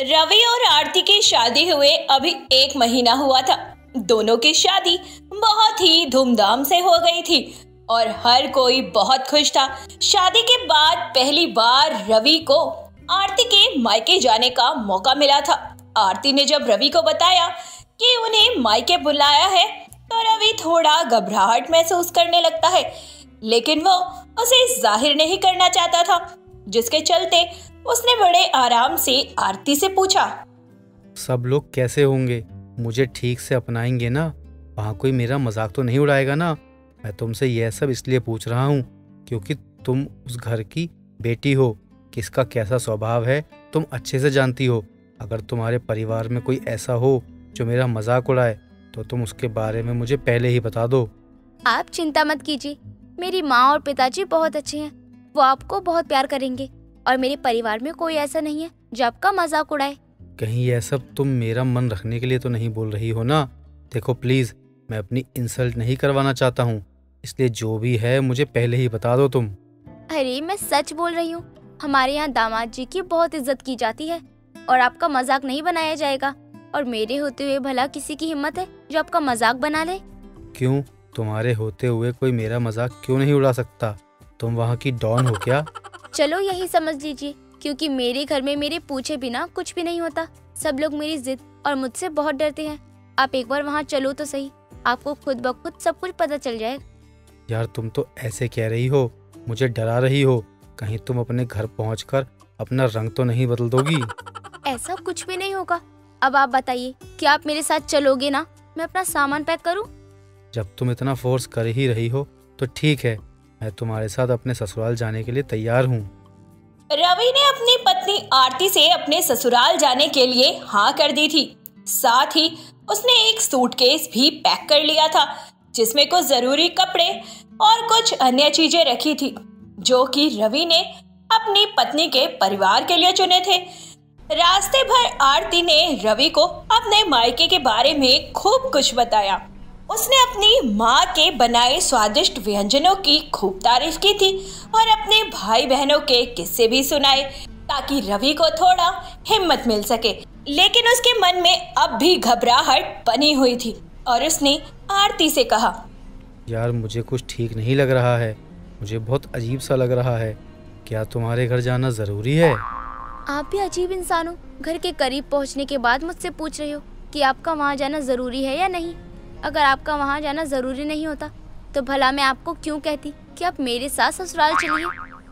रवि और आरती की शादी हुए अभी एक महीना हुआ था। दोनों की शादी बहुत ही धूमधाम से हो गई थी और हर कोई बहुत खुश था। शादी के बाद पहली बार रवि को आरती के मायके जाने का मौका मिला था। आरती ने जब रवि को बताया कि उन्हें मायके बुलाया है तो रवि थोड़ा घबराहट महसूस करने लगता है, लेकिन वो उसे ज़ाहिर नहीं करना चाहता था, जिसके चलते उसने बड़े आराम से आरती से पूछा सब लोग कैसे होंगे? मुझे ठीक से अपनाएँगे ना? वहाँ कोई मेरा मज़ाक तो नहीं उड़ाएगा ना? मैं तुमसे यह सब इसलिए पूछ रहा हूँ क्योंकि तुम उस घर की बेटी हो। किसका कैसा स्वभाव है तुम अच्छे से जानती हो। अगर तुम्हारे परिवार में कोई ऐसा हो जो मेरा मज़ाक उड़ाए तो तुम उसके बारे में मुझे पहले ही बता दो। आप चिंता मत कीजिए। मेरी माँ और पिताजी बहुत अच्छे हैं। वो आपको बहुत प्यार करेंगे। और मेरे परिवार में कोई ऐसा नहीं है जो आपका मज़ाक उड़ाए। कहीं यह सब तुम मेरा मन रखने के लिए तो नहीं बोल रही हो ना? देखो प्लीज़ मैं अपनी इंसल्ट नहीं करवाना चाहता हूँ। इसलिए जो भी है मुझे पहले ही बता दो तुम। अरे मैं सच बोल रही हूँ। हमारे यहाँ दामाद जी की बहुत इज़्ज़त की जाती है और आपका मज़ाक नहीं बनाया जाएगा। और मेरे होते हुए भला किसी की हिम्मत है जो आपका मज़ाक बना ले? क्यों? तुम्हारे होते हुए कोई मेरा मज़ाक क्यों नहीं उड़ा सकता? तुम वहाँ की डॉन हो क्या? चलो यही समझ लीजिए क्योंकि मेरे घर में मेरे पूछे बिना कुछ भी नहीं होता। सब लोग मेरी जिद और मुझसे बहुत डरते हैं। आप एक बार वहाँ चलो तो सही। आपको खुद ब खुद सब कुछ पता चल जाएगा। यार तुम तो ऐसे कह रही हो। मुझे डरा रही हो। कहीं तुम अपने घर पहुंचकर अपना रंग तो नहीं बदल दोगी? ऐसा कुछ भी नहीं होगा। अब आप बताइए क्या आप मेरे साथ चलोगे ना? मैं अपना सामान पैक करूँ? जब तुम इतना फोर्स कर ही रही हो तो ठीक है। मैं तुम्हारे साथ अपने ससुराल जाने के लिए तैयार हूँ। रवि ने अपनी पत्नी आरती से अपने ससुराल जाने के लिए हाँ कर दी थी। साथ ही उसने एक सूटकेस भी पैक कर लिया था, जिसमें कुछ ज़रूरी कपड़े और कुछ अन्य चीज़ें रखी थी, जो कि रवि ने अपनी पत्नी के परिवार के लिए चुने थे। रास्ते भर आरती ने रवि को अपने मायके के बारे में खूब कुछ बताया। उसने अपनी माँ के बनाए स्वादिष्ट व्यंजनों की खूब तारीफ़ की थी और अपने भाई बहनों के किस्से भी सुनाए ताकि रवि को थोड़ा हिम्मत मिल सके। लेकिन उसके मन में अब भी घबराहट बनी हुई थी और उसने आरती से कहा यार मुझे कुछ ठीक नहीं लग रहा है। मुझे बहुत अजीब सा लग रहा है। क्या तुम्हारे घर जाना ज़रूरी है? आप भी अजीब इंसान हो। घर के करीब पहुँचने के बाद मुझसे पूछ रहे हो कि आपका वहाँ जाना ज़रूरी है या नहीं। अगर आपका वहाँ जाना ज़रूरी नहीं होता तो भला मैं आपको क्यों कहती कि आप मेरे साथ ससुराल चलिए?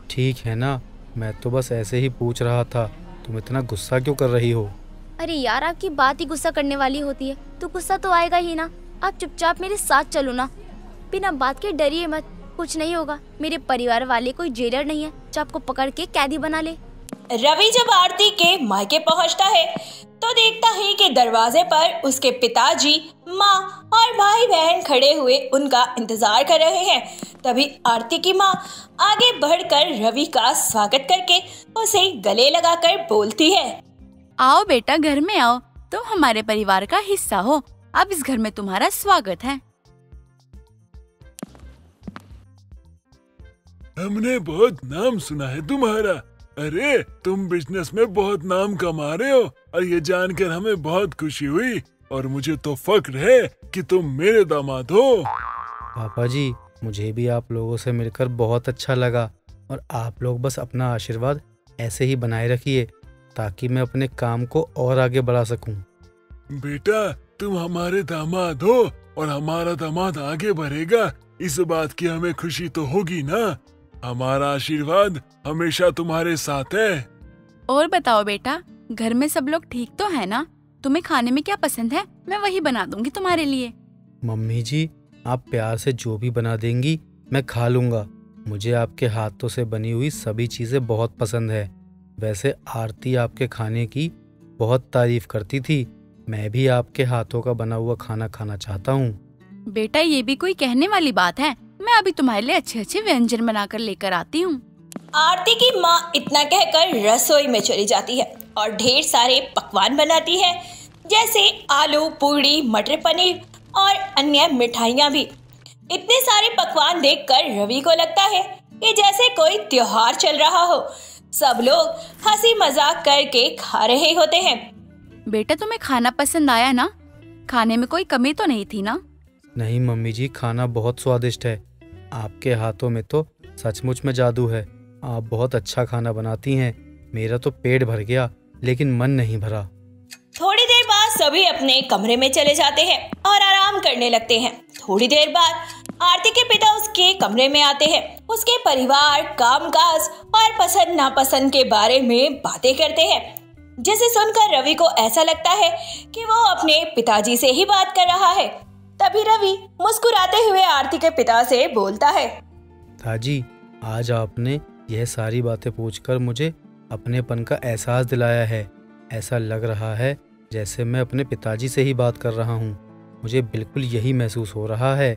ठीक है ना मैं तो बस ऐसे ही पूछ रहा था तुम इतना गुस्सा क्यों कर रही हो? अरे यार आपकी बात ही गुस्सा करने वाली होती है तो गुस्सा तो आएगा ही ना। आप चुपचाप मेरे साथ चलो ना। बिना बात के डरिए मत कुछ नहीं होगा। मेरे परिवार वाले कोई जेलर नहीं है जो आपको पकड़ के कैदी बना ले। रवि जब आरती के मायके पहुँचता है तो देखता है कि दरवाजे पर उसके पिताजी माँ और भाई बहन खड़े हुए उनका इंतज़ार कर रहे हैं। तभी आरती की माँ आगे बढ़कर रवि का स्वागत करके उसे गले लगाकर बोलती है आओ बेटा घर में आओ। तुम हमारे परिवार का हिस्सा हो। अब इस घर में तुम्हारा स्वागत है। हमने बहुत नाम सुना है तुम्हारा। अरे तुम बिज़नेस में बहुत नाम कमा रहे हो और ये जानकर हमें बहुत खुशी हुई। और मुझे तो फक्र है कि तुम मेरे दामाद हो। पापा जी मुझे भी आप लोगों से मिलकर बहुत अच्छा लगा और आप लोग बस अपना आशीर्वाद ऐसे ही बनाए रखिए ताकि मैं अपने काम को और आगे बढ़ा सकूँ। बेटा तुम हमारे दामाद हो और हमारा दामाद आगे बढ़ेगा। इस बात की हमें खुशी तो होगी ना? हमारा आशीर्वाद हमेशा तुम्हारे साथ है। और बताओ बेटा घर में सब लोग ठीक तो है ना? तुम्हें खाने में क्या पसंद है? मैं वही बना दूँगी तुम्हारे लिए। मम्मी जी आप प्यार से जो भी बना देंगी मैं खा लूँगा। मुझे आपके हाथों से बनी हुई सभी चीज़ें बहुत पसंद है। वैसे आरती आपके खाने की बहुत तारीफ़ करती थी। मैं भी आपके हाथों का बना हुआ खाना खाना चाहता हूँ। बेटा ये भी कोई कहने वाली बात है। मैं अभी तुम्हारे लिए अच्छे अच्छे व्यंजन बनाकर लेकर आती हूँ। आरती की माँ इतना कहकर रसोई में चली जाती है। और ढेर सारे पकवान बनाती है जैसे आलू पूड़ी मटर पनीर और अन्य मिठाइयाँ भी। इतने सारे पकवान देखकर रवि को लगता है कि जैसे कोई त्योहार चल रहा हो सब लोग हँसी मज़ाक करके खा रहे होते हैं। बेटा तुम्हें खाना पसंद आया ना? खाने में कोई कमी तो नहीं थी ना? नहीं मम्मी जी खाना बहुत स्वादिष्ट है। आपके हाथों में तो सचमुच में जादू है। आप बहुत अच्छा खाना बनाती हैं। मेरा तो पेट भर गया। लेकिन मन नहीं भरा। थोड़ी देर बाद सभी अपने कमरे में चले जाते हैं और आराम करने लगते हैं। थोड़ी देर बाद आरती के पिता उसके कमरे में आते हैं। उसके परिवार कामकाज और पसंद नापसंद के बारे में बातें करते हैं। जिसे सुनकर रवि को ऐसा लगता है कि वो अपने पिताजी से ही बात कर रहा है। तभी रवि मुस्कुराते हुए आरती के पिता से बोलता है ताजी आज आपने यह सारी बातें पूछकर मुझे अपनेपन का एहसास दिलाया है। ऐसा लग रहा है जैसे मैं अपने पिताजी से ही बात कर रहा हूँ। मुझे बिल्कुल यही महसूस हो रहा है।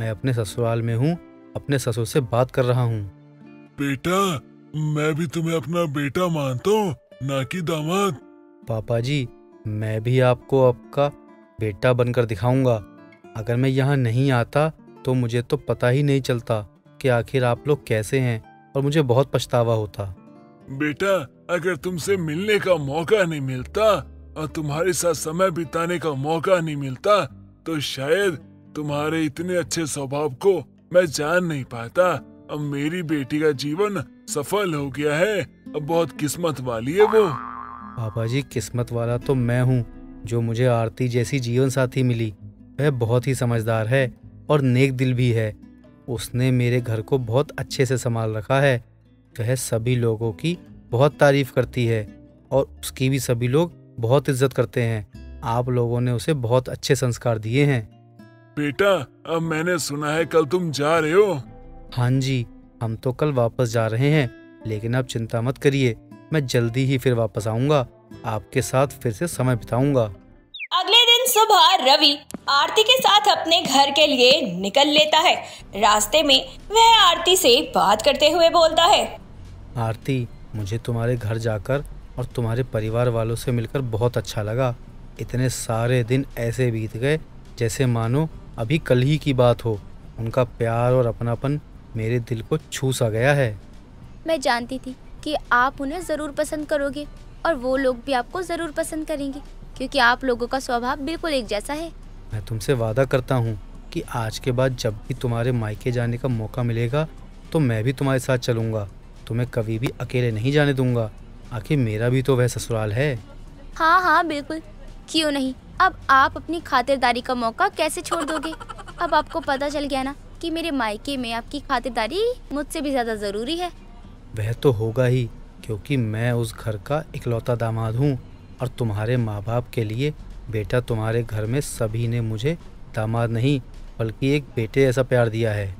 मैं अपने ससुराल में हूँ अपने ससुर से बात कर रहा हूँ। बेटा मैं भी तुम्हें अपना बेटा मानता हूँ ना कि दामाद। पापा जी मैं भी आपको आपका बेटा बनकर दिखाऊँगा। अगर मैं यहाँ नहीं आता तो मुझे तो पता ही नहीं चलता कि आखिर आप लोग कैसे हैं और मुझे बहुत पछतावा होता। बेटा, अगर तुमसे मिलने का मौका नहीं मिलता और तुम्हारे साथ समय बिताने का मौका नहीं मिलता तो शायद तुम्हारे इतने अच्छे स्वभाव को मैं जान नहीं पाता। अब मेरी बेटी का जीवन सफल हो गया है। अब बहुत किस्मत वाली है वो। पापा जी, किस्मत वाला तो मैं हूँ, जो मुझे आरती जैसी जीवन साथी मिली। वह बहुत ही समझदार है और नेक दिल भी है। उसने मेरे घर को बहुत अच्छे से संभाल रखा है। वह सभी लोगों की बहुत तारीफ़ करती है और उसकी भी सभी लोग बहुत इज़्ज़त करते हैं। आप लोगों ने उसे बहुत अच्छे संस्कार दिए हैं। बेटा अब मैंने सुना है कल तुम जा रहे हो। हाँ जी हम तो कल वापस जा रहे हैं लेकिन आप चिंता मत करिए मैं जल्दी ही फिर वापस आऊँगा आपके साथ फिर से समय बिताऊँगा। अगले दिन सुबह रवि आरती के साथ अपने घर के लिए निकल लेता है। रास्ते में वह आरती से बात करते हुए बोलता है आरती मुझे तुम्हारे घर जाकर और तुम्हारे परिवार वालों से मिलकर बहुत अच्छा लगा। इतने सारे दिन ऐसे बीत गए जैसे मानो अभी कल ही की बात हो। उनका प्यार और अपनापन मेरे दिल को छू सा गया है। मैं जानती थी कि आप उन्हें ज़रूर पसंद करोगे और वो लोग भी आपको ज़रूर पसंद करेंगे क्योंकि आप लोगों का स्वभाव बिल्कुल एक जैसा है। मैं तुमसे वादा करता हूँ कि आज के बाद जब भी तुम्हारे मायके जाने का मौका मिलेगा तो मैं भी तुम्हारे साथ चलूँगा। तुम्हें कभी भी अकेले नहीं जाने दूँगा। आखिर मेरा भी तो वह ससुराल है। हाँ हाँ बिल्कुल। क्यों नहीं? अब आप अपनी खातिरदारी का मौका कैसे छोड़ दोगे? अब आपको पता चल गया ना कि मेरे मायके में आपकी खातिरदारी मुझसे भी ज़्यादा ज़रूरी है। वह तो होगा ही क्योंकि मैं उस घर का इकलौता दामाद हूँ और तुम्हारे माँ बाप के लिए बेटा तुम्हारे घर में सभी ने मुझे दामाद नहीं बल्कि एक बेटे ऐसा प्यार दिया है।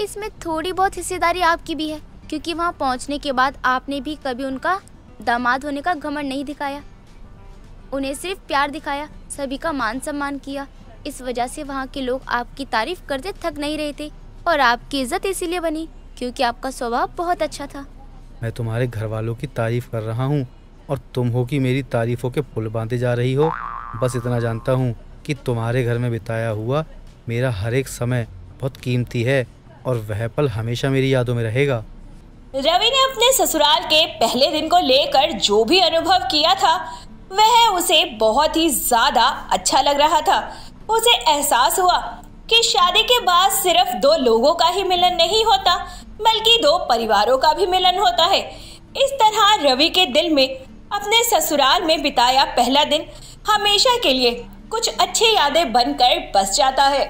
इसमें थोड़ी बहुत हिस्सेदारी आपकी भी है। क्योंकि वहाँ पहुँचने के बाद आपने भी कभी उनका दामाद होने का घमंड नहीं दिखाया। उन्हें सिर्फ़ प्यार दिखाया, सभी का मान सम्मान किया। इस वजह से वहाँ के लोग आपकी तारीफ़ करते थक नहीं रहे थे और आपकी इज़्ज़त इसीलिए बनी क्योंकि आपका स्वभाव बहुत अच्छा था। मैं तुम्हारे घर वालों की तारीफ़ कर रहा हूँ और तुम हो कि मेरी तारीफों के पुल बांधे जा रही हो। बस इतना जानता हूँ कि तुम्हारे घर में बिताया हुआ मेरा हर एक समय बहुत कीमती है और वह पल हमेशा मेरी यादों में रहेगा। रवि ने अपने ससुराल के पहले दिन को लेकर जो भी अनुभव किया था, वह उसे बहुत ही ज़्यादा अच्छा लग रहा था। उसे एहसास हुआ कि शादी के बाद सिर्फ़ दो लोगों का ही मिलन नहीं होता, बल्कि दो परिवारों का भी मिलन होता है। इस तरह रवि के दिल में अपने ससुराल में बिताया पहला दिन हमेशा के लिए कुछ अच्छी यादें बनकर बस जाता है।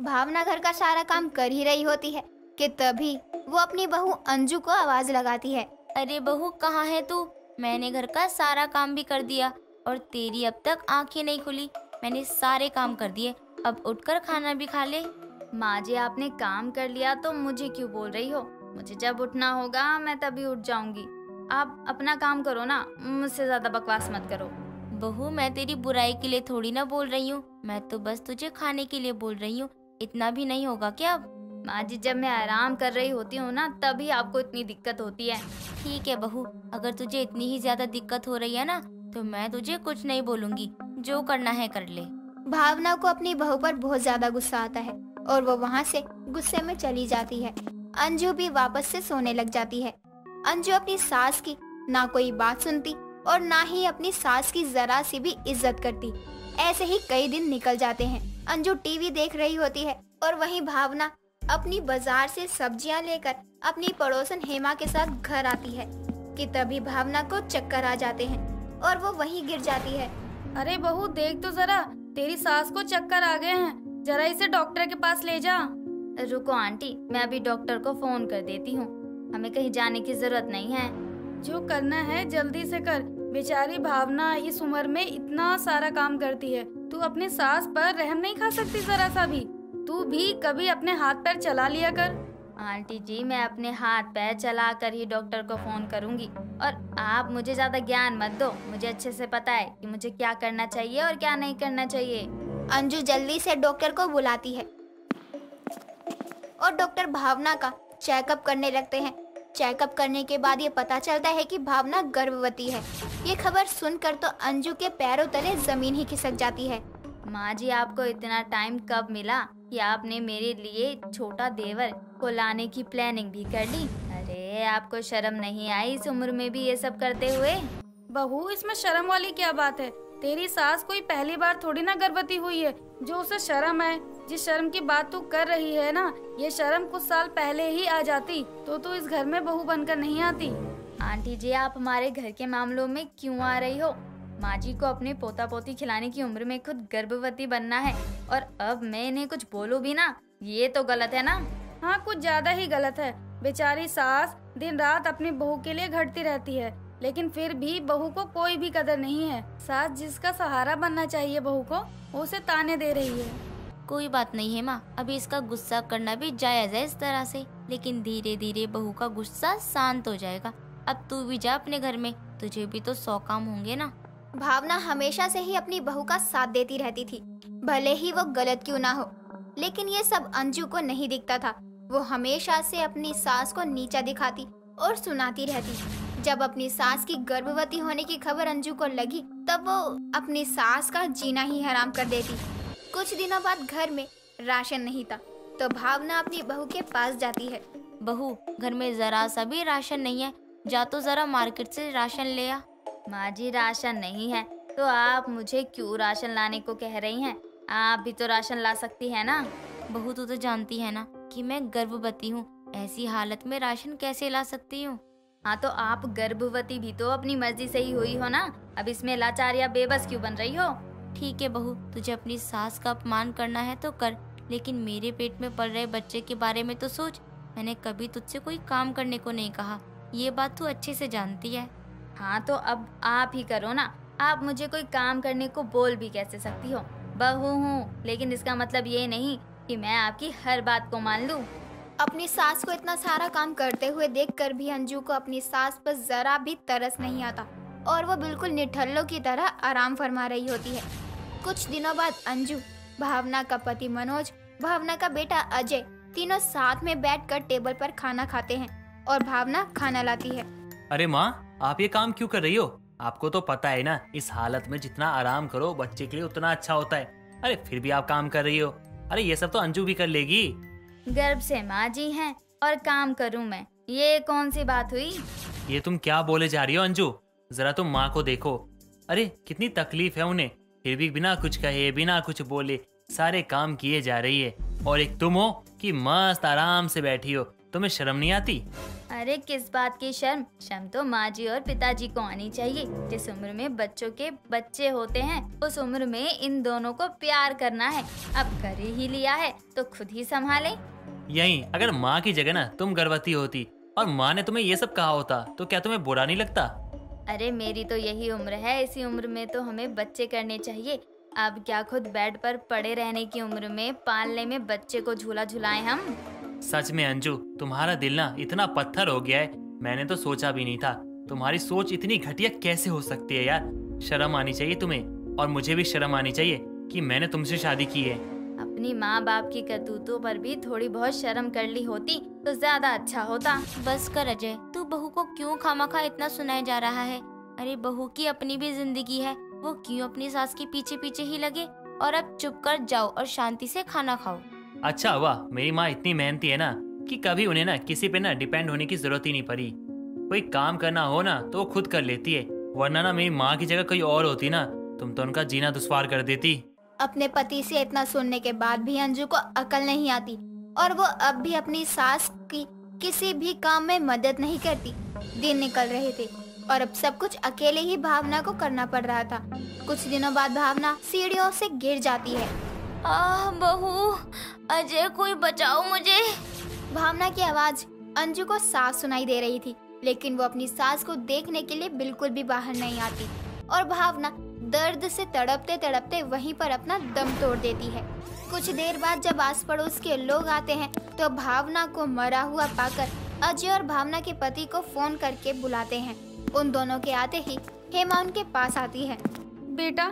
भावना घर का सारा काम कर ही रही होती है। कि तभी वो अपनी बहू अंजू को आवाज़ लगाती है। अरे बहू कहाँ है तू? मैंने घर का सारा काम भी कर दिया और तेरी अब तक आँखें नहीं खुली। मैंने सारे काम कर दिए। अब उठकर खाना भी खा ले। माँ जी आपने काम कर लिया तो मुझे क्यों बोल रही हो? मुझे जब उठना होगा मैं तभी उठ जाऊँगी। आप अपना काम करो ना मुझसे ज़्यादा बकवास मत करो। बहू मैं तेरी बुराई के लिए थोड़ी ना बोल रही हूँ। मैं तो बस तुझे खाने के लिए बोल रही हूँ। इतना भी नहीं होगा क्या माँ जी, जब मैं आराम कर रही होती हूँ ना, तभी आपको इतनी दिक्कत होती है। ठीक है बहू, अगर तुझे इतनी ही ज़्यादा दिक्कत हो रही है ना तो मैं तुझे कुछ नहीं बोलूँगी। जो करना है कर ले। भावना को अपनी बहू पर बहुत ज़्यादा गुस्सा आता है और वो वहाँ से गुस्से में चली जाती है। अंजू भी वापस से सोने लग जाती है। अंजू अपनी सास की ना कोई बात सुनती और ना ही अपनी सास की जरा सी भी इज़्ज़त करती। ऐसे ही कई दिन निकल जाते हैं। अंजू टीवी देख रही होती है और वहीं भावना अपनी बाज़ार से सब्ज़ियाँ लेकर अपनी पड़ोसन हेमा के साथ घर आती है कि तभी भावना को चक्कर आ जाते हैं और वो वहीं गिर जाती है। अरे बहू देख तो जरा तेरी सास को चक्कर आ गए हैं। जरा इसे डॉक्टर के पास ले जा। रुको आंटी मैं अभी डॉक्टर को फ़ोन कर देती हूँ। हमें कहीं जाने की ज़रूरत नहीं है। जो करना है जल्दी से कर। बेचारी भावना इस उम्र में इतना सारा काम करती है। तू अपनी सास पर रहम नहीं खा सकती जरा सा भी। तू भी कभी अपने हाथ पैर चला लिया कर। आंटी जी मैं अपने हाथ पैर चला कर ही डॉक्टर को फ़ोन करूँगी। और आप मुझे ज़्यादा ज्ञान मत दो। मुझे अच्छे से पता है कि मुझे क्या करना चाहिए और क्या नहीं करना चाहिए। अंजू जल्दी से डॉक्टर को बुलाती है। और डॉक्टर भावना का चेकअप करने लगते हैं। चेकअप करने के बाद ये पता चलता है कि भावना गर्भवती है। ये खबर सुनकर तो अंजू के पैरों तले ज़मीन ही खिसक जाती है। माँ जी आपको इतना टाइम कब मिला? कि आपने मेरे लिए छोटा देवर को लाने की प्लानिंग भी कर ली। अरे आपको शर्म नहीं आई इस उम्र में भी ये सब करते हुए? बहू इसमें शर्म वाली क्या बात है? तेरी सास कोई पहली बार थोड़ी ना गर्भवती हुई है जो उसे शर्म है। जिस शर्म की बात तू कर रही है ना ये शर्म कुछ साल पहले ही आ जाती तो तू इस घर में बहू बनकर नहीं आती। आंटी जी आप हमारे घर के मामलों में क्यों आ रही हो? माँ जी को अपने पोता पोती खिलाने की उम्र में खुद गर्भवती बनना है। और अब मैं इन्हें कुछ बोलूँ भी ना ये तो गलत है ना? हाँ कुछ ज़्यादा ही गलत है। बेचारी सास दिन रात अपनी बहू के लिए घटती रहती है लेकिन फिर भी बहू को कोई भी कदर नहीं है। सास जिसका सहारा बनना चाहिए बहू को वो उसे ताने दे रही है। कोई बात नहीं है माँ अभी इसका गुस्सा करना भी जायज़ है इस तरह से। लेकिन धीरे धीरे बहू का गुस्सा शांत हो जाएगा। अब तू भी जा अपने घर में तुझे भी तो सौ काम होंगे ना। भावना हमेशा से ही अपनी बहू का साथ देती रहती थी। भले ही वो गलत क्यों ना हो, लेकिन ये सब अंजू को नहीं दिखता था। वो हमेशा से अपनी सास को नीचा दिखाती और सुनाती रहती। जब अपनी सास की गर्भवती होने की खबर अंजू को लगी, तब वो अपनी सास का जीना ही हराम कर देती। कुछ दिनों बाद घर में राशन नहीं था तो भावना अपनी बहू के पास जाती है। बहू, घर में जरा सा भी राशन नहीं है, जा तो जरा मार्केट से राशन ले आ। माँ जी राशन नहीं है तो आप मुझे क्यों राशन लाने को कह रही हैं? आप भी तो राशन ला सकती है ना? बहू तू तो जानती है ना कि मैं गर्भवती हूँ। ऐसी हालत में राशन कैसे ला सकती हूँ? हाँ तो आप गर्भवती भी तो अपनी मर्ज़ी से ही हुई हो ना? अब इसमें लाचार या बेबस क्यों बन रही हो? ठीक है बहू, तुझे अपनी सास का अपमान करना है तो कर, लेकिन मेरे पेट में पल रहे बच्चे के बारे में तो सोच। मैंने कभी तुझसे कोई काम करने को नहीं कहा। ये बात तू अच्छे से जानती है। हाँ तो अब आप ही करो ना। आप मुझे कोई काम करने को बोल भी कैसे सकती हो? बहू हूँ लेकिन इसका मतलब ये नहीं कि मैं आपकी हर बात को मान लूँ। अपनी सास को इतना सारा काम करते हुए देखकर भी अंजू को अपनी सास पर जरा भी तरस नहीं आता और वो बिल्कुल निठल्लों की तरह आराम फरमा रही होती है। कुछ दिनों बाद अंजू भावना का पति मनोज भावना का बेटा अजय तीनों साथ में बैठकर टेबल पर खाना खाते हैं और भावना खाना लाती है। अरे माँ आप ये काम क्यों कर रही हो? आपको तो पता है ना इस हालत में जितना आराम करो बच्चे के लिए उतना अच्छा होता है। अरे फिर भी आप काम कर रही हो। अरे ये सब तो अंजू भी कर लेगी। गर्भ से माँ जी हैं और काम करूँ मैं। ये कौन सी बात हुई? ये तुम क्या बोले जा रही हो अंजू? जरा तुम माँ को देखो। अरे कितनी तकलीफ़ है उन्हें। फिर भी बिना कुछ कहे बिना कुछ बोले सारे काम किए जा रही है। और एक तुम हो कि मस्त आराम से बैठी हो। तुम्हें शर्म नहीं आती? अरे किस बात की शर्म? शर्म तो माँ जी और पिताजी को आनी चाहिए। जिस उम्र में बच्चों के बच्चे होते हैं उस उम्र में इन दोनों को प्यार करना है। अब कर ही लिया है तो खुद ही संभाले। यही अगर माँ की जगह ना तुम गर्भवती होती और माँ ने तुम्हें ये सब कहा होता तो क्या तुम्हें बुरा नहीं लगता? अरे मेरी तो यही उम्र है इसी उम्र में तो हमें बच्चे करने चाहिए। अब क्या खुद बेड पर पड़े रहने की उम्र में पालने में बच्चे को झूला झुलाए हम? सच में अंजू, तुम्हारा दिल ना इतना पत्थर हो गया है। मैंने तो सोचा भी नहीं था। तुम्हारी सोच इतनी घटिया कैसे हो सकती है यार? शर्म आनी चाहिए तुम्हें, और मुझे भी शर्म आनी चाहिए कि मैंने तुमसे शादी की है। अपनी माँ बाप की करतूतों पर भी थोड़ी बहुत शर्म कर ली होती तो ज़्यादा अच्छा होता। बस कर अजय, तू बहू को क्यों खामा इतना सुनाया जा रहा है? अरे बहू की अपनी भी ज़िंदगी है, वो क्यों अपनी सास के पीछे पीछे ही लगे? और अब चुप कर जाओ और शांति से खाना खाओ। अच्छा हुआ मेरी माँ इतनी मेहनती है ना कि कभी उन्हें ना किसी पे ना डिपेंड होने की ज़रूरत ही नहीं पड़ी। कोई काम करना हो ना तो वो खुद कर लेती है वरना ना मेरी माँ की जगह कोई और होती ना तुम तो उनका जीना दुश्वार कर देती। अपने पति से इतना सुनने के बाद भी अंजू को अकल नहीं आती और वो अब भी अपनी सास की किसी भी काम में मदद नहीं करती। दिन निकल रहे थे और अब सब कुछ अकेले ही भावना को करना पड़ रहा था। कुछ दिनों बाद भावना सीढ़ियों से गिर जाती है। आह बहू अजय कोई बचाओ मुझे। भावना की आवाज़ अंजू को साफ़ सुनाई दे रही थी लेकिन वो अपनी सास को देखने के लिए बिल्कुल भी बाहर नहीं आती। और भावना दर्द से तड़पते तड़पते वहीं पर अपना दम तोड़ देती है। कुछ देर बाद जब आस पड़ोस के लोग आते हैं तो भावना को मरा हुआ पाकर अजय और भावना के पति को फ़ोन करके बुलाते हैं। उन दोनों के आते ही हेमा उनके पास आती है। बेटा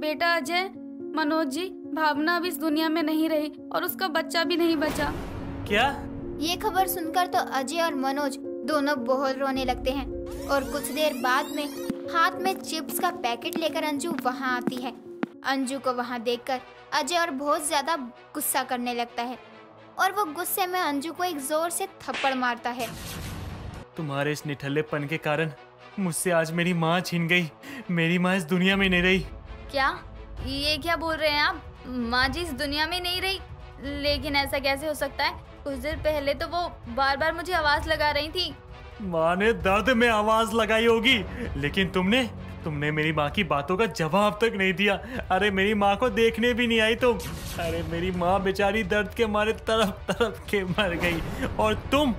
बेटा अजय मनोज जी भावना अब इस दुनिया में नहीं रही और उसका बच्चा भी नहीं बचा। क्या? ये खबर सुनकर तो अजय और मनोज दोनों बहुत रोने लगते हैं और कुछ देर बाद में हाथ में चिप्स का पैकेट लेकर अंजू वहाँ आती है। अंजू को वहाँ देखकर अजय और बहुत ज़्यादा गुस्सा करने लगता है और वो गुस्से में अंजू को एक ज़ोर से थप्पड़ मारता है। तुम्हारे इस निठल्लेपन के कारण मुझसे आज मेरी माँ छीन गई मेरी माँ इस दुनिया में नहीं रही। क्या? ये क्या बोल रहे हैं आप? माँ जी इस दुनिया में नहीं रही लेकिन ऐसा कैसे हो सकता है? कुछ देर पहले तो वो बार बार मुझे आवाज़ लगा रही थी। माँ ने दर्द में आवाज़ लगाई होगी लेकिन तुमने तुमने मेरी माँ की बातों का जवाब तक नहीं दिया। अरे मेरी माँ को देखने भी नहीं आई तुम अरे मेरी माँ बेचारी दर्द के मारे तरफ़ तरफ़ के मर गई और तुम?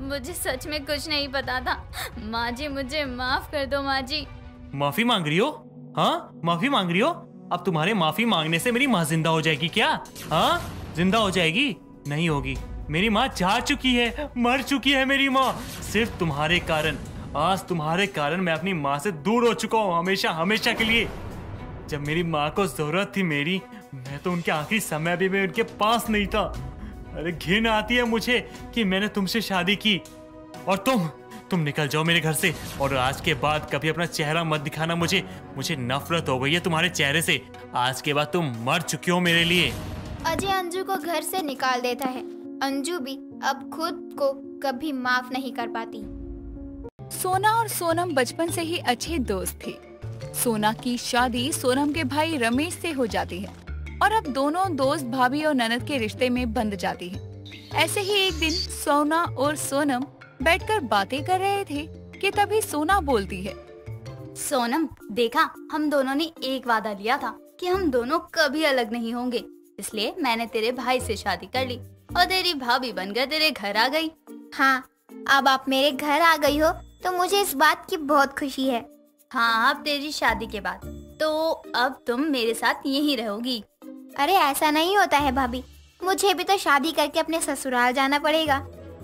मुझे सच में कुछ नहीं पता था। माँ जी मुझे माफ़ कर दो माँ जी। माफ़ी मांग रही हो? हाँ? माफ़ी मांग रही हो? अब तुम्हारे माफ़ी मांगने से मेरी माँ ज़िंदा हो जाएगी क्या? हाँ? ज़िंदा हो जाएगी? नहीं होगी। मेरी माँ जा चुकी है, मर चुकी है मेरी माँ। सिर्फ़ तुम्हारे कारण, आज तुम्हारे कारण मैं अपनी माँ से दूर हो चुका हूँ, हमेशा हमेशा के लिए। जब मेरी माँ को ज़रूरत थी मेरी, मैं तो उनके आखिरी समय भी मैं उनके पास नहीं था। अरे घिन आती है मुझे कि मैंने तुमसे शादी की। और तुम? तुम निकल जाओ मेरे घर से। और आज के बाद कभी अपना चेहरा मत दिखाना मुझे। मुझे नफरत हो गई है तुम्हारे चेहरे से। आज के बाद तुम मर चुके हो मेरे लिए। अजय अंजू को घर से निकाल देता है। अंजू भी अब खुद को कभी माफ़ नहीं कर पाती। सोना और सोनम बचपन से ही अच्छे दोस्त थे। सोना की शादी सोनम के भाई रमेश से हो जाती है। और अब दोनों दोस्त भाभी और ननद के रिश्ते में बंध जाती है। ऐसे ही एक दिन सोना और सोनम बैठकर बातें कर रहे थे कि तभी सोना बोलती है। सोनम देखा हम दोनों ने एक वादा लिया था कि हम दोनों कभी अलग नहीं होंगे। इसलिए मैंने तेरे भाई से शादी कर ली और तेरी भाभी बनकर तेरे घर आ गई। हाँ अब आप मेरे घर आ गई हो तो मुझे इस बात की बहुत खुशी है। हाँ अब तेरी शादी के बाद। तो अब तुम मेरे साथ यहीं रहोगी। अरे ऐसा नहीं होता है भाभी। मुझे भी तो शादी करके अपने ससुराल जाना पड़ेगा।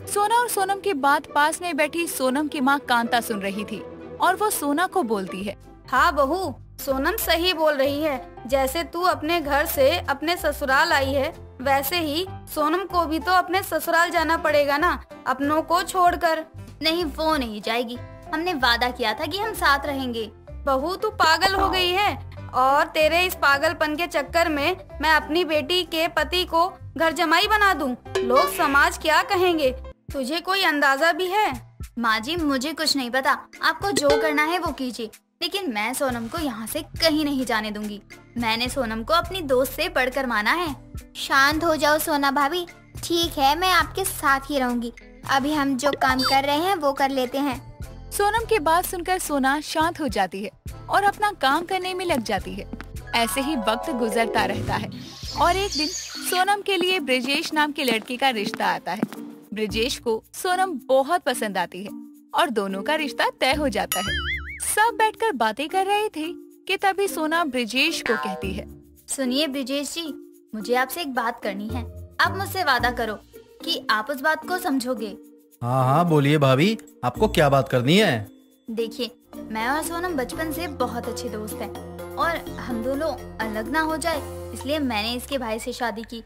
सोना और सोनम की बात पास में बैठी सोनम की माँ कांता सुन रही थी और वो सोना को बोलती है। हाँ बहू सोनम सही बोल रही है। जैसे तू अपने घर से अपने ससुराल आई है वैसे ही सोनम को भी तो अपने ससुराल जाना पड़ेगा ना अपनों को छोड़कर। नहीं वो नहीं जाएगी। हमने वादा किया था कि हम साथ रहेंगे। बहू तू पागल हो गई है और तेरे इस पागलपन के चक्कर में मैं अपनी बेटी के पति को घर जमाई बना दूँ। लोग समाज क्या कहेंगे? तुझे कोई अंदाज़ा भी है? माँ जी, मुझे कुछ नहीं पता। आपको जो करना है वो कीजिए। लेकिन मैं सोनम को यहाँ से कहीं नहीं जाने दूँगी। मैंने सोनम को अपनी दोस्त से बढ़कर माना है। शांत हो जाओ सोना भाभी। ठीक है, मैं आपके साथ ही रहूँगी। अभी हम जो काम कर रहे हैं, वो कर लेते हैं। सोनम की बात सुनकर सोना शांत हो जाती है और अपना काम करने में लग जाती है। ऐसे ही वक्त गुजरता रहता है और एक दिन सोनम के लिए ब्रजेश नाम के लड़के का रिश्ता आता है। ब्रिजेश को सोनम बहुत पसंद आती है और दोनों का रिश्ता तय हो जाता है। सब बैठकर बातें कर रहे थे कि तभी सोना ब्रिजेश को कहती है। सुनिए ब्रिजेश जी मुझे आपसे एक बात करनी है। आप मुझसे वादा करो कि आप उस बात को समझोगे। हाँ हाँ बोलिए भाभी आपको क्या बात करनी है? देखिए मैं और सोनम बचपन से बहुत अच्छे दोस्त हैं और हम दोनों अलग ना हो जाए इसलिए मैंने इसके भाई से शादी की।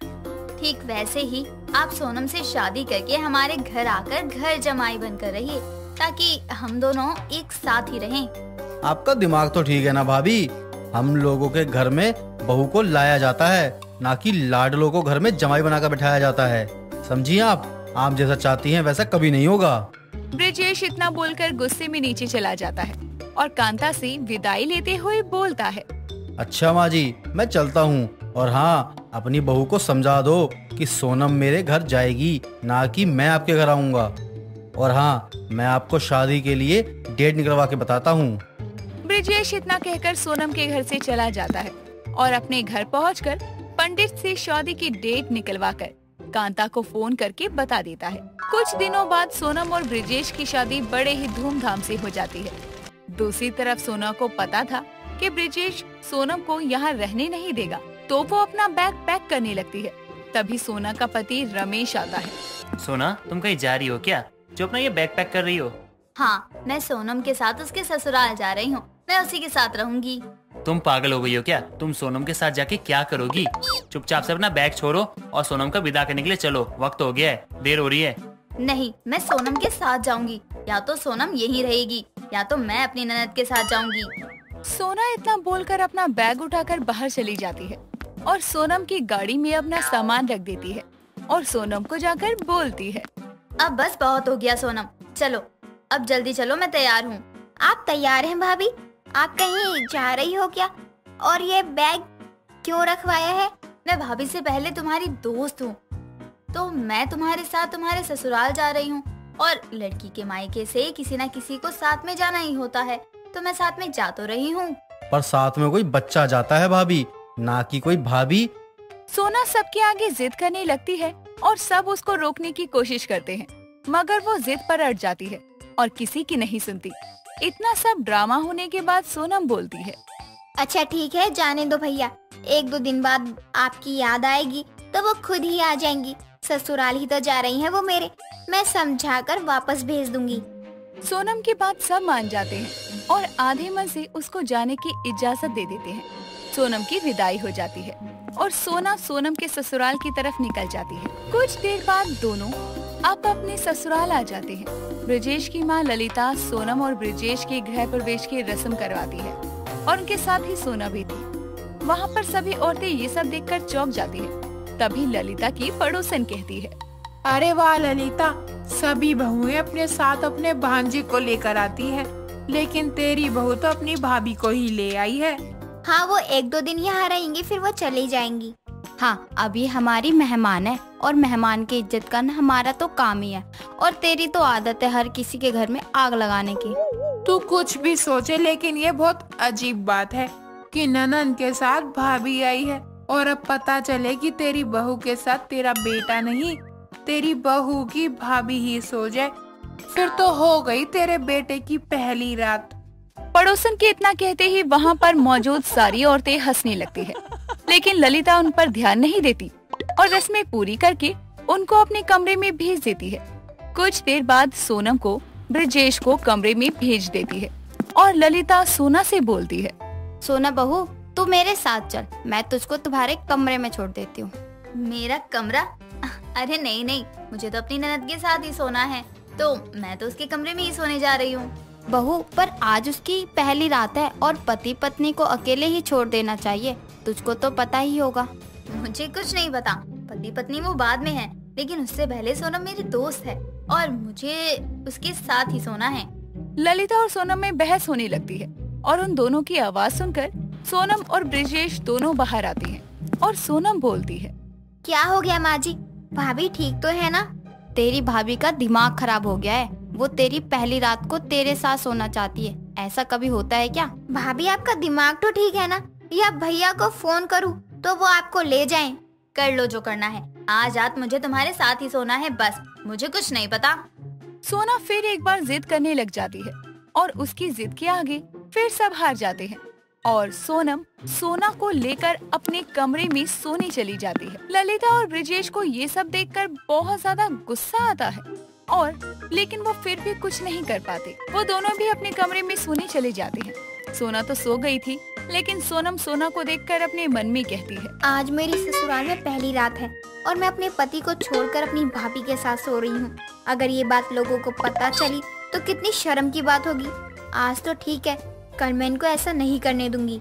ठीक वैसे ही आप सोनम से शादी करके हमारे घर आकर घर जमाई बनकर रहिए ताकि हम दोनों एक साथ ही रहें। आपका दिमाग तो ठीक है ना भाभी? हम लोगों के घर में बहू को लाया जाता है ना कि लाडलों को घर में जमाई बनाकर बैठाया जाता है। समझिए आप? आप जैसा चाहती हैं वैसा कभी नहीं होगा। ब्रिजेश इतना बोलकर गुस्से में नीचे चला जाता है और कांता से विदाई लेते हुए बोलता है अच्छा माँ जी मैं चलता हूँ। और हाँ अपनी बहू को समझा दो कि सोनम मेरे घर जाएगी, ना कि मैं आपके घर आऊँगा। और हाँ मैं आपको शादी के लिए डेट निकलवा के बताता हूँ। ब्रिजेश इतना कहकर सोनम के घर से चला जाता है और अपने घर पहुंचकर पंडित से शादी की डेट निकलवा कर कांता को फ़ोन करके बता देता है। कुछ दिनों बाद सोनम और ब्रिजेश की शादी बड़े ही धूमधाम से हो जाती है। दूसरी तरफ़ सोना को पता था कि ब्रिजेश सोनम को यहाँ रहने नहीं देगा। तो वो अपना बैग पैक करने लगती है। तभी सोना का पति रमेश आता है। सोना तुम कहीं जा रही हो क्या? जो अपना ये बैग पैक कर रही हो। हाँ मैं सोनम के साथ उसके ससुराल जा रही हूँ। मैं उसी के साथ रहूँगी। तुम पागल हो गई हो क्या? तुम सोनम के साथ जाके क्या करोगी? चुपचाप से अपना बैग छोड़ो और सोनम का विदा करने के लिए चलो। वक्त हो गया है देर हो रही है। नहीं मैं सोनम के साथ जाऊँगी। या तो सोनम यहीं रहेगी या तो मैं अपनी ननद के साथ जाऊँगी। सोना इतना बोलकर अपना बैग उठाकर बाहर चली जाती है। और सोनम की गाड़ी में अपना सामान रख देती है और सोनम को जाकर बोलती है। अब बस बहुत हो गया सोनम। चलो अब जल्दी चलो मैं तैयार हूँ। आप तैयार हैं भाभी? आप कहीं जा रही हो क्या? और ये बैग क्यों रखवाया है? मैं भाभी से पहले तुम्हारी दोस्त हूँ। तो मैं तुम्हारे साथ तुम्हारे ससुराल जा रही हूँ और लड़की के मायके से किसी न किसी को साथ में जाना ही होता है। तो मैं साथ में जा तो रही हूँ। पर साथ में कोई बच्चा जाता है भाभी? ना कि कोई भाभी। सोना सबके आगे जिद करने लगती है और सब उसको रोकने की कोशिश करते हैं मगर वो जिद पर अड़ जाती है और किसी की नहीं सुनती। इतना सब ड्रामा होने के बाद सोनम बोलती है। अच्छा ठीक है जाने दो भैया। एक दो दिन बाद आपकी याद आएगी तो वो खुद ही आ जाएँगी। ससुराल ही तो जा रही हैं वो मेरे। मैं समझा कर वापस भेज दूँगी। सोनम की बात सब मान जाते हैं और आधे मन से उसको जाने की इजाज़त दे देते हैं। सोनम की विदाई हो जाती है और सोना सोनम के ससुराल की तरफ़ निकल जाती है। कुछ देर बाद दोनों अब अपने ससुराल आ जाते हैं। ब्रजेश की माँ ललिता सोनम और ब्रजेश के गृह प्रवेश की रस्म करवाती है और उनके साथ ही सोना भी थी। वहाँ पर सभी औरतें ये सब देखकर चौंक जाती है। तभी ललिता की पड़ोसन कहती है, अरे वाह ललिता, सभी बहुएँ अपने साथ अपने भांजे को लेकर आती है, लेकिन तेरी बहू तो अपनी भाभी को ही ले आई है। हाँ वो एक दो दिन यहाँ रहेंगी फिर वो चली जाएँगी। हाँ अभी हमारी मेहमान है और मेहमान की इज़्ज़त करना हमारा तो काम ही है। और तेरी तो आदत है हर किसी के घर में आग लगाने की। तू कुछ भी सोचे लेकिन ये बहुत अजीब बात है कि ननन के साथ भाभी आई है और अब पता चले कि तेरी बहू के साथ तेरा बेटा नहीं तेरी बहू की भाभी ही सो जाए। फिर तो हो गई तेरे बेटे की पहली रात। पड़ोसन के इतना कहते ही वहाँ पर मौजूद सारी औरतें हंसने लगती है। लेकिन ललिता उन पर ध्यान नहीं देती और रस्में पूरी करके उनको अपने कमरे में भेज देती है। कुछ देर बाद सोनम को, ब्रजेश को कमरे में भेज देती है और ललिता सोना से बोलती है, सोना बहू, तू मेरे साथ चल, मैं तुझको तुम्हारे कमरे में छोड़ देती हूँ। मेरा कमरा? अरे नहीं नहीं, मुझे तो अपनी ननद के साथ ही सोना है तो मैं तो उसके कमरे में ही सोने जा रही हूँ। बहू पर आज उसकी पहली रात है और पति पत्नी को अकेले ही छोड़ देना चाहिए। तुझको तो पता ही होगा। मुझे कुछ नहीं पता। पति पत्नी वो बाद में है लेकिन उससे पहले सोनम मेरी दोस्त है और मुझे उसके साथ ही सोना है। ललिता और सोनम में बहस होने लगती है और उन दोनों की आवाज़ सुनकर सोनम और ब्रिजेश दोनों बाहर आती हैं और सोनम बोलती है क्या हो गया माँ जी? भाभी ठीक तो है ना? तेरी भाभी का दिमाग खराब हो गया है। वो तेरी पहली रात को तेरे साथ सोना चाहती है। ऐसा कभी होता है क्या? भाभी आपका दिमाग तो ठीक है ना? या भैया को फ़ोन करूँ तो वो आपको ले जाए? कर लो जो करना है। आज रात मुझे तुम्हारे साथ ही सोना है बस। मुझे कुछ नहीं पता। सोना फिर एक बार जिद करने लग जाती है और उसकी जिद के आगे फिर सब हार जाते हैं। और सोनम सोना को लेकर अपने कमरे में सोने चली जाती है। ललिता और ब्रिजेश को ये सब देखकर बहुत ज़्यादा गुस्सा आता है। और लेकिन वो फिर भी कुछ नहीं कर पाते। वो दोनों भी अपने कमरे में सोने चले जाते हैं। सोना तो सो गई थी लेकिन सोनम सोना को देखकर अपने मन में कहती है। आज मेरी ससुराल में पहली रात है और मैं अपने पति को छोड़कर अपनी भाभी के साथ सो रही हूँ। अगर ये बात लोगों को पता चली तो कितनी शर्म की बात होगी। आज तो ठीक है कल मैं इनको ऐसा नहीं करने दूँगी।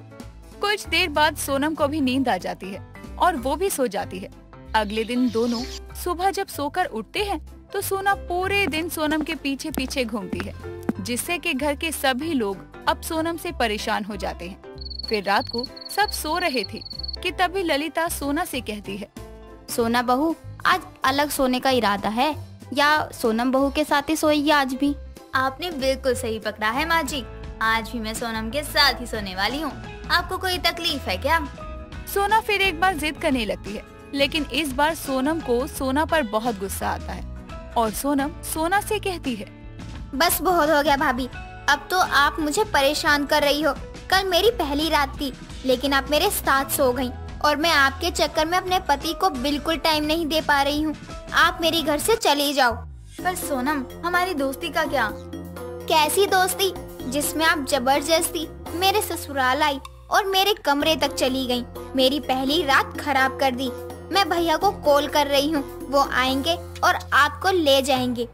कुछ देर बाद सोनम को भी नींद आ जाती है और वो भी सो जाती है। अगले दिन दोनों सुबह जब सोकर उठते हैं तो सोना पूरे दिन सोनम के पीछे पीछे घूमती है जिससे कि घर के सभी लोग अब सोनम से परेशान हो जाते हैं। फिर रात को सब सो रहे थे कि तभी ललिता सोना से कहती है सोना बहू आज अलग सोने का इरादा है या सोनम बहू के साथ ही सोएगी आज भी? आपने बिल्कुल सही पकड़ा है माँ जी आज भी मैं सोनम के साथ ही सोने वाली हूँ। आपको कोई तकलीफ़ है क्या? सोना फिर एक बार जिद करने लगती है लेकिन इस बार सोनम को सोना पर बहुत गुस्सा आता है। और सोनम सोना से कहती है। बस बहुत हो गया भाभी। अब तो आप मुझे परेशान कर रही हो। कल मेरी पहली रात थी लेकिन आप मेरे साथ सो गई और मैं आपके चक्कर में अपने पति को बिल्कुल टाइम नहीं दे पा रही हूँ। आप मेरे घर से चले जाओ। पर सोनम हमारी दोस्ती का क्या? कैसी दोस्ती? जिसमें आप ज़बरदस्ती मेरे ससुराल आई और मेरे कमरे तक चली गई। मेरी पहली रात खराब कर दी। मैं भैया को कॉल कर रही हूँ। वो आएँगे और आपको ले जाएँगे।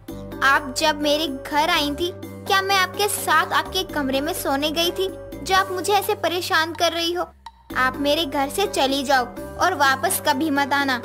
आप जब मेरे घर आई थी, क्या मैं आपके साथ आपके कमरे में सोने गई थी, जो आप मुझे ऐसे परेशान कर रही हो? आप मेरे घर से चली जाओ और वापस कभी मत आना।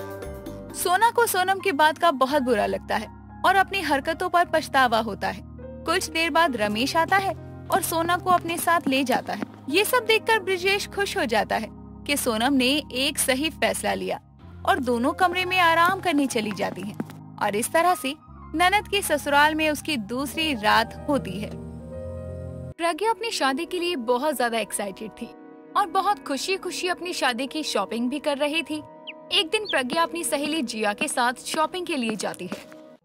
सोना को सोनम की बात का बहुत बुरा लगता है और अपनी हरकतों पर पछतावा होता है। कुछ देर बाद रमेश आता है और सोना को अपने साथ ले जाता है। ये सब देखकर ब्रिजेश खुश हो जाता है कि सोनम ने एक सही फैसला लिया। और दोनों कमरे में आराम करने चली जाती हैं। और इस तरह से ननद के ससुराल में उसकी दूसरी रात होती है। प्रज्ञा अपनी शादी के लिए बहुत ज़्यादा एक्साइटेड थी और बहुत खुशी खुशी अपनी शादी की शॉपिंग भी कर रही थी। एक दिन प्रज्ञा अपनी सहेली जिया के साथ शॉपिंग के लिए जाती है।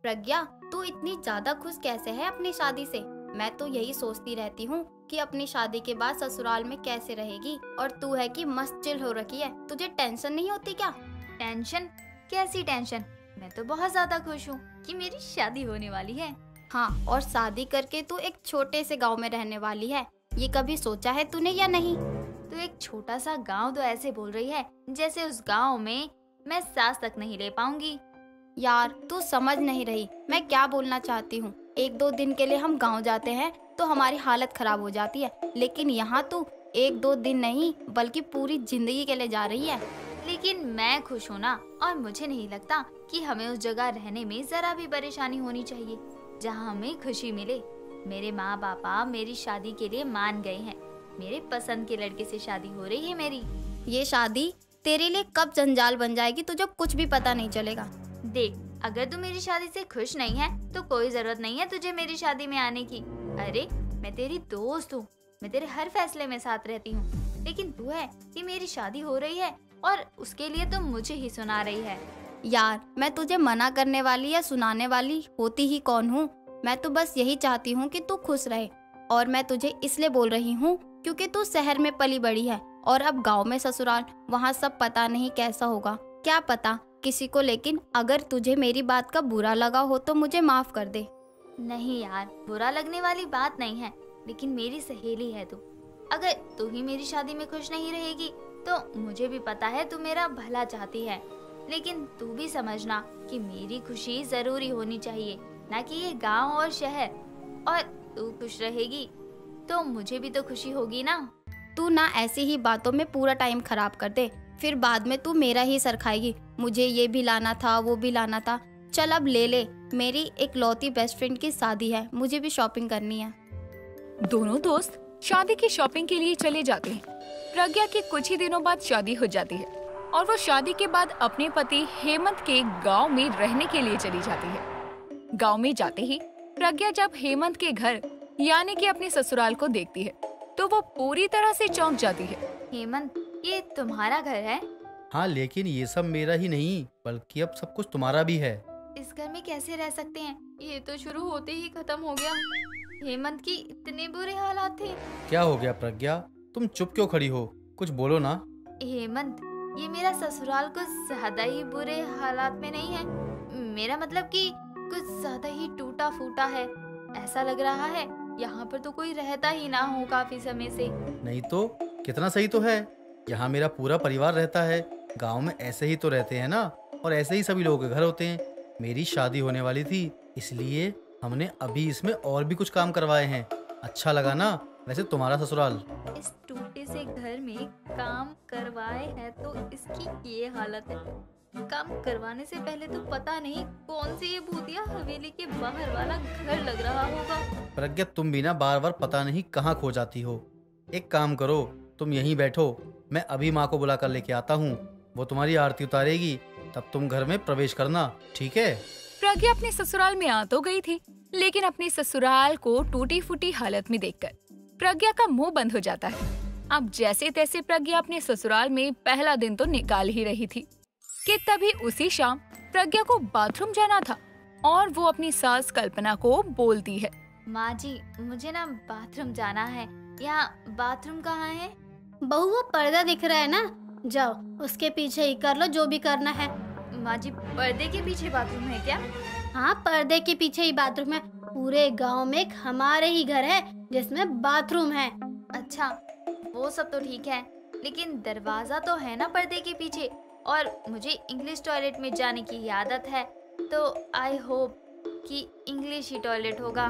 प्रज्ञा तू इतनी ज़्यादा खुश कैसे है अपनी शादी से? मैं तो यही सोचती रहती हूँ कि अपनी शादी के बाद ससुराल में कैसे रहेगी और तू है कि मस्त चिल हो रखी है। तुझे टेंशन नहीं होती क्या? टेंशन? कैसी टेंशन? मैं तो बहुत ज़्यादा खुश हूँ कि मेरी शादी होने वाली है। हाँ और शादी करके तू एक छोटे से गाँव में रहने वाली है। ये कभी सोचा है तूने या नहीं? तो एक छोटा सा गाँव तो ऐसे बोल रही है, जैसे उस गाँव में मैं सांस तक नहीं ले पाऊँगी। यार, तू समझ नहीं रही, मैं क्या बोलना चाहती हूँ? एक दो दिन के लिए हम गाँव जाते हैं तो हमारी हालत खराब हो जाती है। लेकिन यहाँ तू एक दो दिन नहीं, बल्कि पूरी ज़िंदगी के लिए जा रही है। लेकिन मैं खुश हूँ ना और मुझे नहीं लगता कि हमें उस जगह रहने में जरा भी परेशानी होनी चाहिए जहाँ हमें खुशी मिले। मेरे माँ बापा मेरी शादी के लिए मान गए हैं। मेरे पसंद के लड़के से शादी हो रही है मेरी। ये शादी तेरे लिए कब जंजाल बन जाएगी तुझे कुछ भी पता नहीं चलेगा। देख अगर तू मेरी शादी से खुश नहीं है तो कोई ज़रूरत नहीं है तुझे मेरी शादी में आने की। अरे मैं तेरी दोस्त हूँ मैं तेरे हर फैसले में साथ रहती हूँ। लेकिन तू है कि मेरी शादी हो रही है और उसके लिए तुम मुझे ही सुना रही है। यार, मैं तुझे मना करने वाली या सुनाने वाली होती ही कौन हूँ? मैं तो बस यही चाहती हूँ कि तू खुश रहे। और मैं तुझे इसलिए बोल रही हूँ क्योंकि तू शहर में पली बड़ी है और अब गाँव में ससुराल, वहाँ सब पता नहीं कैसा होगा। क्या पता किसी को लेकिन अगर तुझे मेरी बात का बुरा लगा हो तो मुझे माफ़ कर दे। नहीं यार, बुरा लगने वाली बात नहीं है, लेकिन मेरी सहेली है तू। अगर तू ही मेरी शादी में खुश नहीं रहेगी तो मुझे भी पता है तू मेरा भला चाहती है। लेकिन तू भी समझना कि मेरी खुशी ज़रूरी होनी चाहिए ना कि ये गाँव और शहर। और तू खुश रहेगी तो मुझे भी तो खुशी होगी ना। तू ना ऐसी ही बातों में पूरा टाइम खराब कर दे फिर बाद में तू मेरा ही सर खाएगी। मुझे ये भी लाना था वो भी लाना था। चल अब ले ले मेरी एक लौती बेस्ट फ्रेंड की शादी है मुझे भी शॉपिंग करनी है। दोनों दोस्त शादी की शॉपिंग के लिए चले जाते हैं। प्रज्ञा की कुछ ही दिनों बाद शादी हो जाती है और वो शादी के बाद अपने पति हेमंत के गाँव में रहने के लिए चली जाती है। गाँव में जाते ही प्रज्ञा जब हेमंत के घर यानी कि अपने ससुराल को देखती है तो वो पूरी तरह से चौंक जाती है। हेमंत ये तुम्हारा घर है? हाँ लेकिन ये सब मेरा ही नहीं बल्कि अब सब कुछ तुम्हारा भी है। इस घर में कैसे रह सकते हैं? ये तो शुरू होते ही खत्म हो गया। हेमंत की इतने बुरे हालात थे। क्या हो गया प्रज्ञा? तुम चुप क्यों खड़ी हो? कुछ बोलो ना। हेमंत ये मेरा ससुराल कुछ ज़्यादा ही बुरे हालात में नहीं है। मेरा मतलब कि कुछ ज़्यादा ही टूटा फूटा है। ऐसा लग रहा है यहाँ पर तो कोई रहता ही ना हो काफ़ी समय से। नहीं तो? कितना सही तो है। यहाँ मेरा पूरा परिवार रहता है। गाँव में ऐसे ही तो रहते हैं ना? और ऐसे ही सभी लोगों के घर होते हैं। मेरी शादी होने वाली थी इसलिए हमने अभी इसमें और भी कुछ काम करवाए हैं। अच्छा लगा ना? वैसे तुम्हारा ससुराल। इस टूटे से घर में काम करवाए हैं तो इसकी ये हालत है। काम करवाने से पहले तो पता नहीं कौन सी ये भूतिया हवेली के बाहर वाला घर लग रहा होगा। प्रज्ञा तुम भी ना बार बार पता नहीं कहाँ खो जाती हो। एक काम करो तुम यहीं बैठो। मैं अभी माँ को बुला कर लेके आता हूँ। वो तुम्हारी आरती उतारेगी तब तुम घर में प्रवेश करना ठीक है? प्रज्ञा अपने ससुराल में आ तो गई थी लेकिन अपने ससुराल को टूटी फूटी हालत में देखकर प्रज्ञा का मुँह बंद हो जाता है। अब जैसे तैसे प्रज्ञा अपने ससुराल में पहला दिन तो निकाल ही रही थी कि तभी उसी शाम प्रज्ञा को बाथरूम जाना था और वो अपनी सास कल्पना को बोलती है। माँ जी मुझे ना बाथरूम जाना है। यहाँ बाथरूम कहाँ है? बहू वो पर्दा दिख रहा है ना? जाओ उसके पीछे ही कर लो जो भी करना है। माँ जी पर्दे के पीछे बाथरूम है क्या? हाँ पर्दे के पीछे ही बाथरूम है। पूरे गाँव में एक हमारे ही घर है जिसमें बाथरूम है। अच्छा वो सब तो ठीक है लेकिन दरवाज़ा तो है ना पर्दे के पीछे और मुझे इंग्लिश टॉयलेट में जाने की आदत है तो आई होप कि इंग्लिश ही टॉयलेट होगा।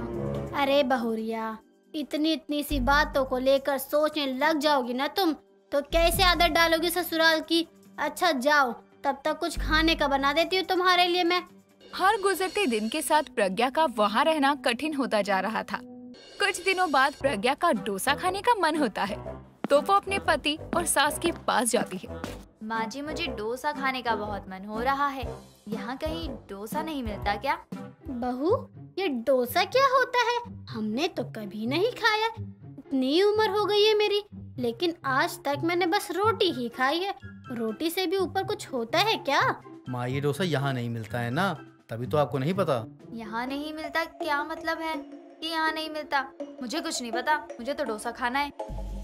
अरे बहुरिया इतनी इतनी सी बातों को लेकर सोचने लग जाओगी ना तुम तो कैसे आदत डालोगी ससुराल की? अच्छा जाओ तब तक कुछ खाने का बना देती हूँ तुम्हारे लिए मैं। हर गुजरते दिन के साथ प्रज्ञा का वहाँ रहना कठिन होता जा रहा था। कुछ दिनों बाद प्रज्ञा का डोसा खाने का मन होता है तो वो अपने पति और सास के पास जाती है। माँ जी मुझे डोसा खाने का बहुत मन हो रहा है। यहाँ कहीं डोसा नहीं मिलता क्या? बहू ये डोसा क्या होता है? हमने तो कभी नहीं खाया। इतनी उम्र हो गई है मेरी लेकिन आज तक मैंने बस रोटी ही खाई है। रोटी से भी ऊपर कुछ होता है क्या? माँ ये डोसा यहाँ नहीं मिलता है ना? तभी तो आपको नहीं पता। यहाँ नहीं मिलता? क्या मतलब है कि यहाँ नहीं मिलता? मुझे कुछ नहीं पता। मुझे तो डोसा खाना है।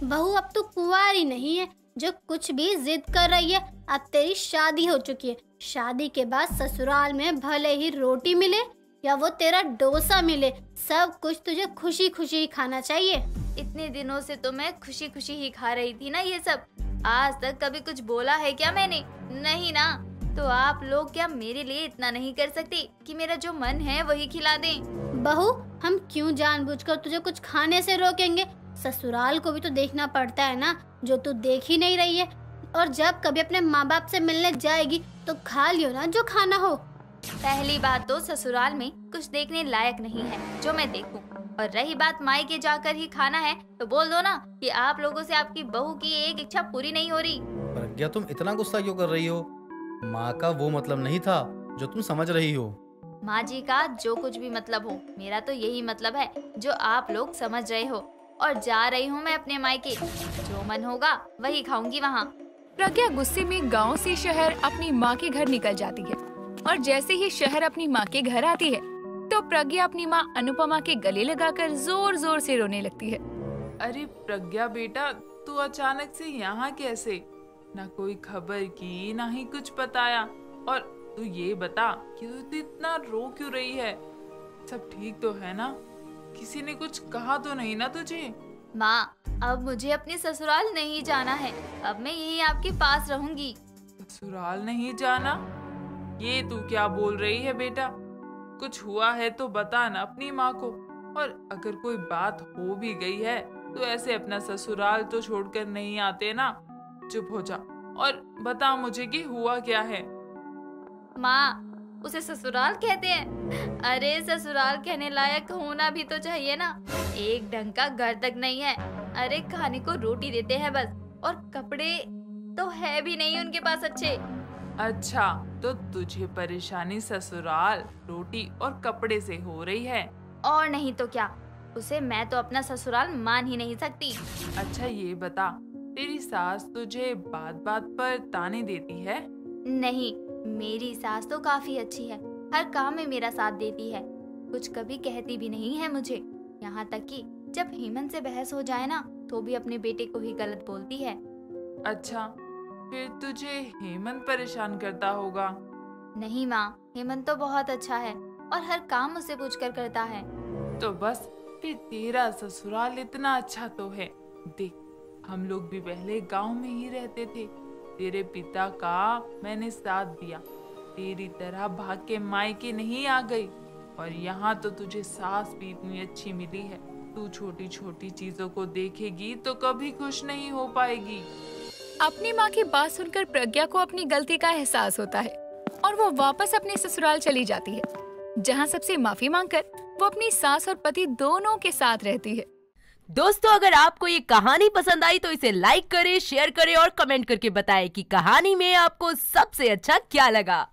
बहू अब तो कुंवारी नहीं है जो कुछ भी जिद कर रही है। अब तेरी शादी हो चुकी है। शादी के बाद ससुराल में भले ही रोटी मिले या वो तेरा डोसा मिले सब कुछ तुझे खुशी खुशी ही खाना चाहिए। इतने दिनों से तो मैं खुशी खुशी ही खा रही थी ना ये सब। आज तक कभी कुछ बोला है क्या मैंने? नहीं ना। तो आप लोग क्या मेरे लिए इतना नहीं कर सकते कि मेरा जो मन है वही खिला दें? बहू, हम क्यों जानबूझकर तुझे कुछ खाने से रोकेंगे? ससुराल को भी तो देखना पड़ता है ना, जो तू देख ही नहीं रही है। और जब कभी अपने माँ बाप से मिलने जाएगी तो खा लियो ना जो खाना हो। पहली बात तो ससुराल में कुछ देखने लायक नहीं है जो मैं देखूँ। और रही बात माई के जाकर ही खाना है तो बोल दो ना कि आप लोगों से आपकी बहू की एक इच्छा पूरी नहीं हो रही। प्रज्ञा तुम इतना गुस्सा क्यों कर रही हो? माँ का वो मतलब नहीं था जो तुम समझ रही हो। माँ जी का जो कुछ भी मतलब हो मेरा तो यही मतलब है जो आप लोग समझ रहे हो। और जा रही हूँ मैं अपने मायके जो मन होगा वही खाऊँगी वहाँ। प्रज्ञा गुस्से में गाँव से शहर अपनी माँ के घर निकल जाती है। और जैसे ही शहर अपनी माँ के घर आती है तो प्रज्ञा अपनी माँ अनुपमा के गले लगाकर ज़ोर ज़ोर से रोने लगती है। अरे प्रज्ञा बेटा तू अचानक से यहाँ कैसे? ना कोई खबर की ना ही कुछ बताया। और तू ये बता कि तू इतना रो क्यों रही है? सब ठीक तो है ना? किसी ने कुछ कहा तो नहीं ना तुझे? माँ अब मुझे अपने ससुराल नहीं जाना है। अब मैं यही आपके पास रहूँगी। ससुराल नहीं जाना? ये तू क्या बोल रही है बेटा? कुछ हुआ है तो बता ना अपनी माँ को। और अगर कोई बात हो भी गई है तो ऐसे अपना ससुराल तो छोड़कर नहीं आते ना। चुप हो जा। और बता मुझे कि हुआ क्या है? माँ उसे ससुराल कहते हैं। अरे ससुराल कहने लायक होना भी तो चाहिए ना। एक ढंग का घर तक नहीं है। अरे खाने को रोटी देते हैं बस। और कपड़े तो है भी नहीं उनके पास अच्छे। अच्छा तो तुझे परेशानी ससुराल रोटी और कपड़े से हो रही है। और नहीं तो क्या? उसे मैं तो अपना ससुराल मान ही नहीं सकती। अच्छा ये बता तेरी सास तुझे बात बात पर ताने देती है? नहीं मेरी सास तो काफ़ी अच्छी है। हर काम में मेरा साथ देती है। कुछ कभी कहती भी नहीं है मुझे। यहाँ तक कि जब हेमंत से बहस हो जाए ना तो भी अपने बेटे को ही गलत बोलती है। अच्छा फिर तुझे हेमंत परेशान करता होगा। नहीं माँ हेमंत तो बहुत अच्छा है और हर काम उसे पूछ कर करता है। तो बस फिर तेरा ससुराल इतना अच्छा तो है। देख हम लोग भी पहले गाँव में ही रहते थे। तेरे पिता का मैंने साथ दिया। तेरी तरह भाग के मायके नहीं आ गई। और यहाँ तो तुझे सास भी इतनी अच्छी मिली है। तू छोटी छोटी चीज़ों को देखेगी तो कभी खुश नहीं हो पाएगी। अपनी माँ की बात सुनकर प्रज्ञा को अपनी गलती का एहसास होता है और वो वापस अपने ससुराल चली जाती है। जहाँ सबसे माफ़ी मांगकर वो अपनी सास और पति दोनों के साथ रहती है। दोस्तों, अगर आपको ये कहानी पसंद आई तो इसे लाइक करें शेयर करें और कमेंट करके बताएँ कि कहानी में आपको सबसे अच्छा क्या लगा।